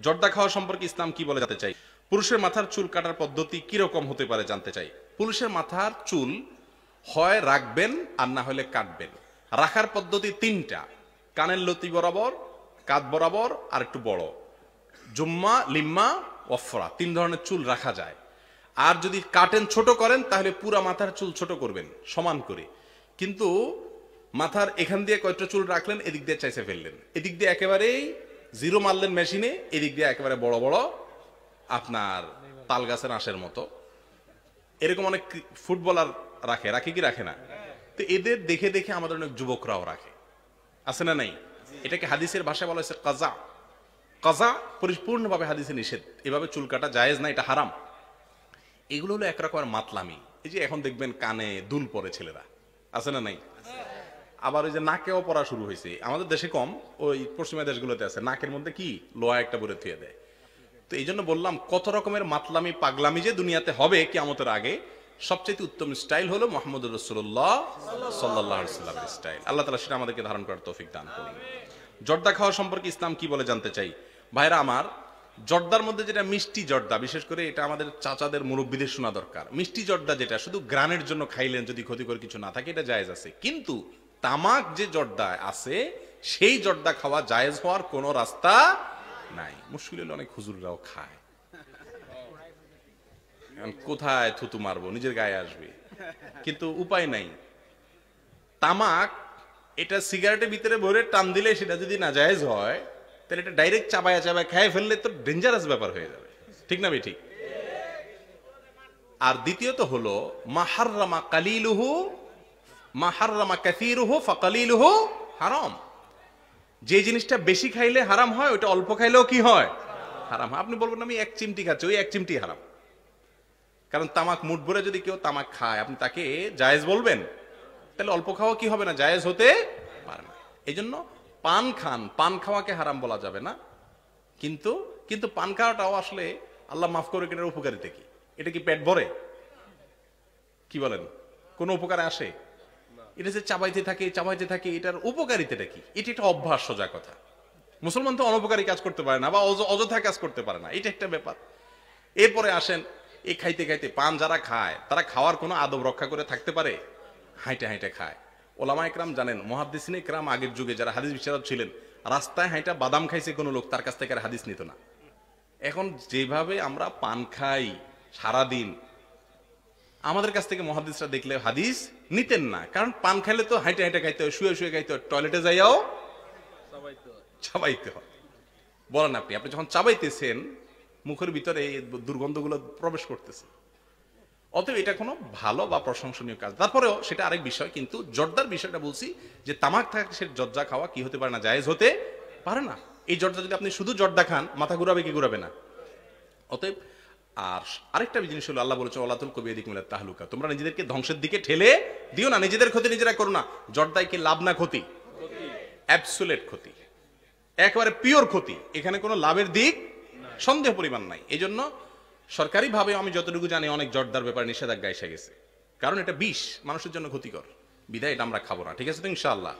জর্দা খাওয়া সম্পর্কে ইসলাম কি বলে জানতে চাই? পুরুষের মাথার চুল কাটার পদ্ধতি কীরকম হতে পারে জানতে চাই? পুরুষের মাথার চুল হয় রাখবেন আর না হলে কাটবেন। রাখার পদ্ধতি তিনটা। কানের লতি বরাবর কাত বরাবর আর একটু বড়। জুম্মা, লিম্মা অফরা তিন ধরনের চুল রাখা যায়। আর যদি কাটেন, ছোট করেন, তাহলে পুরা মাথার চুল ছোট করবেন, সমান করে। কিন্তু মাথার এখান দিয়ে কয়েকটা চুল রাখলেন, এদিক দিয়ে চাইছে ফেললেন। এদিক দিয়ে একেবারেই জিরো মারলেন মেশিনে, এদিক দিয়ে একেবারে বড় বড় আপনার তাল গাছের আঁশের মতো। এরকম অনেক ফুটবলার রাখে রাখে কি রাখে না? তো এদের দেখে দেখে আমাদের অনেক যুবকরাও রাখে। আছে না নাই? এটাকে হাদিসের ভাষায় বলা হয়েছে কাজা। কাজা পরিপূর্ণভাবে হাদিসে নিষেধ। এভাবে চুল কাটা জায়েজ না, এটা হারাম। এগুলো হলো একরকমের মাতলামি। এই যে এখন দেখবেন কানে দুল পরে ছেলেরা। আছে না নাই? আবার ওই যে নাকেও পড়া শুরু হয়েছে। আমাদের দেশে কম, ওই পশ্চিমা দেশগুলোতে আছে। নাকের মধ্যে কি? লোয়া একটা বলে থুয়ে দেয়। তো এই জন্য বললাম, কত রকমের মাতলামি, পাগলামি যে দুনিয়াতে হবে কিয়ামতের আগে সবচেয়ে উত্তম স্টাইল হলো মোহাম্মদ রসুল্লাহ সাল্লাহ স্টাইল। আল্লাহ তালা সেটা আমাদেরকে ধারণ করার তৌফিক দান করুন। জর্দা খাওয়া সম্পর্কে ইসলাম কি বলে জানতে চাই? ভাইরা আমার, জর্দার মধ্যে যেটা মিষ্টি জর্দা, বিশেষ করে এটা আমাদের চাচাদের মুরব্বীদের শোনা দরকার। মিষ্টি জর্দা যেটা, শুধু গ্রানের জন্য খাইলেন যদি ক্ষতিকর কিছু না থাকে, এটা জায়েজ আছে। কিন্তু তামাক যে জর্দা আছে, সেই জর্দা খাওয়া জায়েজ হওয়ার কোনো রাস্তা নাই। মুশকিল অনেক হুজুররাও খায়। কোথায় থুতু মারবো? নিজের গায়ে আসবে। কিন্তু উপায় নাই। তামাক, এটা সিগারেটের ভিতরে ভরে টান দিলে সেটা যদি না জায়েজ হয়, তাহলে এটা ডাইরেক্ট চাবায়া চাবায় খেয়ে ফেললে তো ডেঞ্জারাস ব্যাপার হয়ে যাবে। ঠিক না ঠিক আর দ্বিতীয়ত হলো মাহাররামা কালিলুহু মাহাররামা কাসিরুহু ফাকালিলুহু যে জিনিসটা বেশি খাইলে হারাম হয় ওটা অল্প খাইলেও কি হয়? হারাম আপনি বলবেন, আমি এক চিমটি খাচ্ছি, ওই এক চিমটি হারাম। কারণ তামাক মুঠ ভরে যদি কেউ তামাক খায়, আপনি তাকে জায়েজ বলবেন? তাহলে অল্প খাওয়া কি হবে না? জায়েজ হতে পারে না। এই জন্য পান খান। পান খাওয়াকে হারাম বলা যাবে না। কিন্তু কিন্তু পান খাওয়াটাও আসলে আল্লাহ মাফ করে এটার উপকারিতা কি? এটা কি পেট ভরে? কি বলেন? কোনো উপকারে আসে? এটা যে চাবাইতে থাকে চাবাইতে থাকে, এটার উপকারিতাটা কি? এটি একটা অভ্যাস সোজা কথা। মুসলমান তো অনপকারী কাজ করতে পারে না বা অয- অযথা কাজ করতে পারে না। এটা একটা ব্যাপার। এরপরে আসেন, এই খাইতে খাইতে পান যারা খায়, তারা খাওয়ার কোনো আদব রক্ষা করে থাকতে পারে? হাইটে হাইটে খায়। ওলামা একরাম জানেন মহাদ্দিসিন একরাম আগের যুগে যারা হাদিস বিচারক ছিলেন, রাস্তায় হাইটা বাদাম খাইছে কোনো লোক, তার কাছ থেকে আর হাদিস নিত না। এখন যেভাবে আমরা পান খাই সারাদিন আমাদের কাছ থেকে মহাদিসরা দেখলে হাদিস নিতেন না। কারণ পান খাইলে তো হাইটে হাইটে খাইতে হয়, শুয়ে শুয়ে খাইতে হয়। টয়লেটে যাইয়াও চাবাইতে হয়। বলেন আপনি আপনি যখন চাবাইতেছেন, মুখের ভিতরে এই দুর্গন্ধগুলো প্রবেশ করতেছে। অতএব এটা কোনো ভালো বা প্রশংসনীয় কাজ। তারপরেও সেটা আরেক বিষয়, কিন্তু জর্দার বিষয়টা বলছি যে তামাক থাকে সে জর্জা খাওয়া কি হতে পারে না, জায়েজ হতে পারে না। এই জর্দা যদি আপনি শুধু জর্দা খান, মাথা ঘুরাবে কি ঘুরাবে না? অতএব আর আরেকটা জিনিস হলো, আল্লাহ বলেছে ওলাতুল কবি এদিক মিলাত তাহলুকা। তোমরা নিজেদেরকে ধ্বংসের দিকে ঠেলে দিও না, নিজেদের ক্ষতি নিজেরা করো না। জর্দায় কি লাভ না ক্ষতি? অ্যাবসুলেট ক্ষতি। একেবারে পিওর ক্ষতি। এখানে কোনো লাভের দিক সন্দেহ পরিমাণ নাই। এই জন্য সরকারিভাবে আমি যতটুকু জানি, অনেক জর্দার ব্যাপারে নিষেধাজ্ঞা এসে গেছে। কারণ এটা বিষ, মানুষের জন্য ক্ষতিকর। বিদায়, এটা আমরা খাব না। ঠিক আছে তো, ইনশাআল্লাহ।